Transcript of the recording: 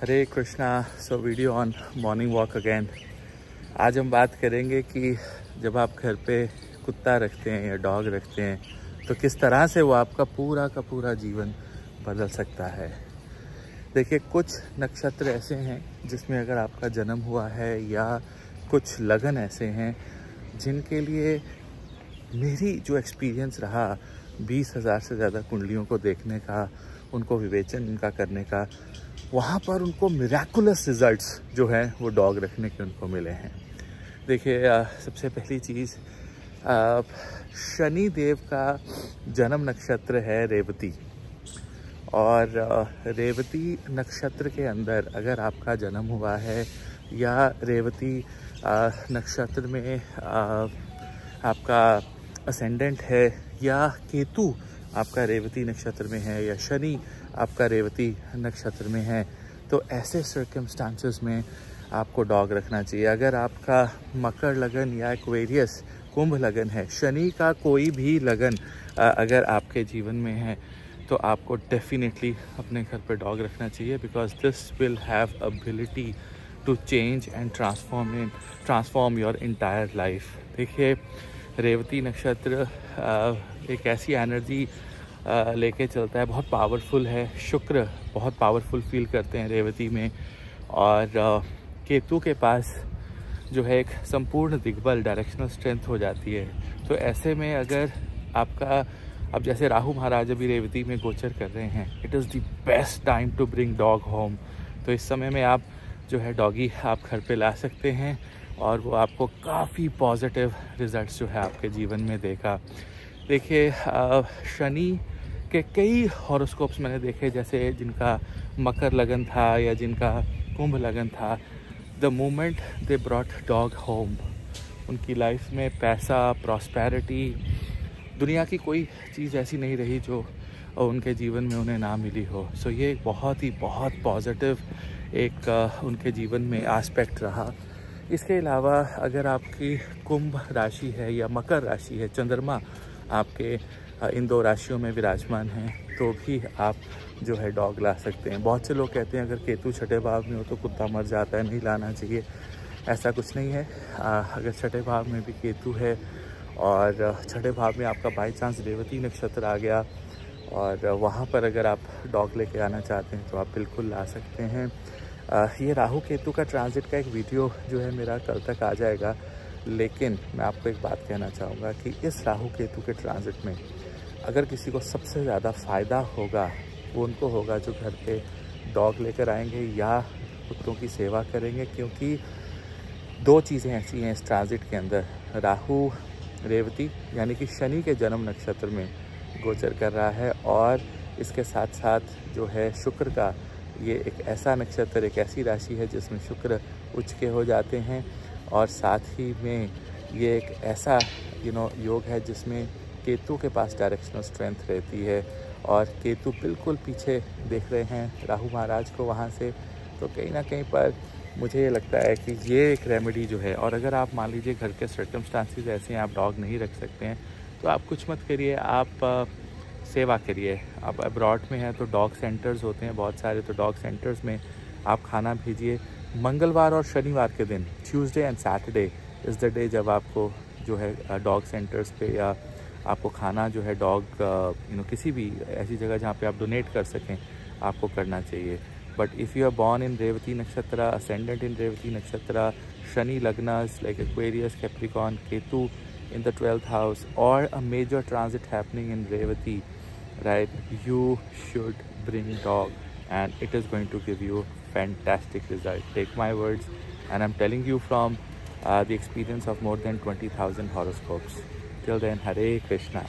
Hare Krishna so video on morning walk again आज हम बात करेंगे कि जब आप घर पे कुत्ता रखते हैं या डॉग रखते हैं तो किस तरह से वो आपका पूरा का पूरा जीवन बदल सकता है? देखिए, कुछ नक्षत्र ऐसे हैं जिसमें अगर आपका जन्म हुआ है या कुछ लगन ऐसे हैं, जिनके लिए मेरी जो एक्सपीरियंस रहा बीस हज़ार से ज़्यादा कुंडलियों को देखने का, उनको विवेचन इनका करने का वहाँ पर उनको मिराकुलस रिजल्ट्स जो हैं, वो डॉग रखने के उनको मिले हैं। देखिए सबसे पहली चीज़ शनि देव का जन्म नक्षत्र है रेवती। और रेवती नक्षत्र के अंदर अगर आपका जन्म हुआ है या रेवती नक्षत्र में आपका असेंडेंट है या केतु आपका रेवती नक्षत्र में है या शनि आपका रेवती नक्षत्र में है तो ऐसे सर्कमस्टांसिस में आपको डॉग रखना चाहिए। अगर आपका मकर लगन या एक्वेरियस कुंभ लगन है, शनि का कोई भी लगन अगर आपके जीवन में है तो आपको डेफिनेटली अपने घर पर डॉग रखना चाहिए because this will have ability to change and transform in transform your entire life देखिए रेवती नक्षत्र एक ऐसी एनर्जी लेके चलता है। बहुत पावरफुल है। शुक्र बहुत पावरफुल फील करते हैं रेवती में। और केतु के पास जो है एक संपूर्ण दिग्बल डायरेक्शनल स्ट्रेंथ हो जाती है। तो ऐसे में अगर आपका, अब जैसे राहु महाराज अभी रेवती में गोचर कर रहे हैं it is the best time to bring dog home तो इस समय में आप जो है डॉगी आप घर पे ला सकते हैं। और वो आपको काफ़ी पॉजिटिव रिज़ल्ट्स जो है आपके जीवन में देगा। देखिए शनि के कई हॉरोस्कोप्स मैंने देखे, जैसे जिनका मकर लगन था या जिनका कुंभ लगन था। The moment they brought dog home उनकी लाइफ में पैसा प्रॉस्पैरिटी दुनिया की कोई चीज़ ऐसी नहीं रही जो उनके जीवन में उन्हें ना मिली हो। सो ये एक बहुत ही बहुत पॉजिटिव एक उनके जीवन में आस्पेक्ट रहा। इसके अलावा अगर आपकी कुंभ राशि है या मकर राशि है चंद्रमा आपके इन दो राशियों में विराजमान हैं तो भी आप जो है डॉग ला सकते हैं। बहुत से लोग कहते हैं अगर केतु छठे भाव में हो तो कुत्ता मर जाता है नहीं लाना चाहिए। ऐसा कुछ नहीं है। आ, अगर छठे भाव में भी केतु है और छठे भाव में आपका बाई चांस रेवती नक्षत्र आ गया और वहाँ पर अगर आप डॉग लेके आना चाहते हैं तो आप बिल्कुल ला सकते हैं। ये राहु केतु का ट्रांजिट का एक वीडियो जो है मेरा कल तक आ जाएगा। लेकिन मैं आपको एक बात कहना चाहूँगा कि इस राहु केतु के ट्रांजिट में अगर किसी को सबसे ज़्यादा फ़ायदा होगा, वो उनको होगा जो घर पे डॉग लेकर आएँगे या कुत्तों की सेवा करेंगे, क्योंकि दो चीज़ें ऐसी हैं इस ट्रांजिट के अंदर। राहु रेवती, यानी कि शनि के जन्म नक्षत्र में गोचर कर रहा है और इसके साथ साथ जो है शुक्र का ये एक ऐसा नक्षत्र, एक ऐसी राशि है जिसमें शुक्र उच्च के हो जाते हैं और साथ ही में ये एक ऐसा यू नो योग है जिसमें केतु के पास डायरेक्शनल स्ट्रेंथ रहती है और केतु बिल्कुल पीछे देख रहे हैं राहु महाराज को वहाँ से। तो कहीं ना कहीं पर मुझे ये लगता है कि ये एक रेमेडी जो है और अगर आप मान लीजिए घर के सर्कमस्टांसिस ऐसे हैं, आप डॉग नहीं रख सकते हैं तो आप कुछ मत करिए, आप सेवा करिए। आप अब्रॉड में हैं तो डॉग सेंटर्स होते हैं बहुत सारे तो डॉग सेंटर्स में आप खाना भेजिए। मंगलवार और शनिवार के दिन Tuesday and Saturday is the day जब आपको जो है डॉग सेंटर्स पे या आपको खाना जो है डॉग यू नो किसी भी ऐसी जगह जहाँ पे आप डोनेट कर सकें आपको करना चाहिए। But if you are born in Revati नक्षत्र असेंडेंट इन रेवती नक्षत्र Shani लग्नस like Aquarius Capricorn Ketu in the 12th house or a major transit happening in Revati, right, you should bring dog and it is going to give you fantastic result. Take my words and I'm telling you from uh, the experience of more than 20,000 horoscopes. Till then, Hare Krishna.